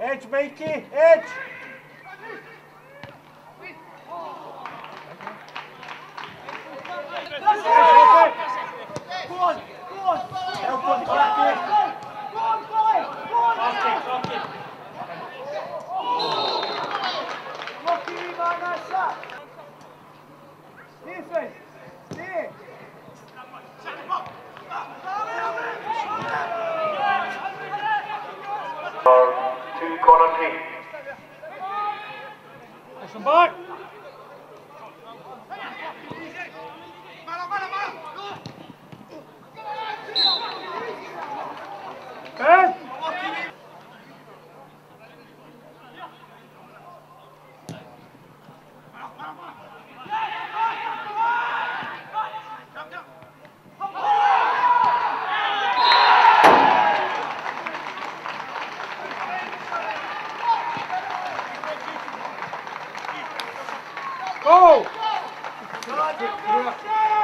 Edge, Mikey, edge! Go on, go on! To corner three. Listen back! Gol! Gol!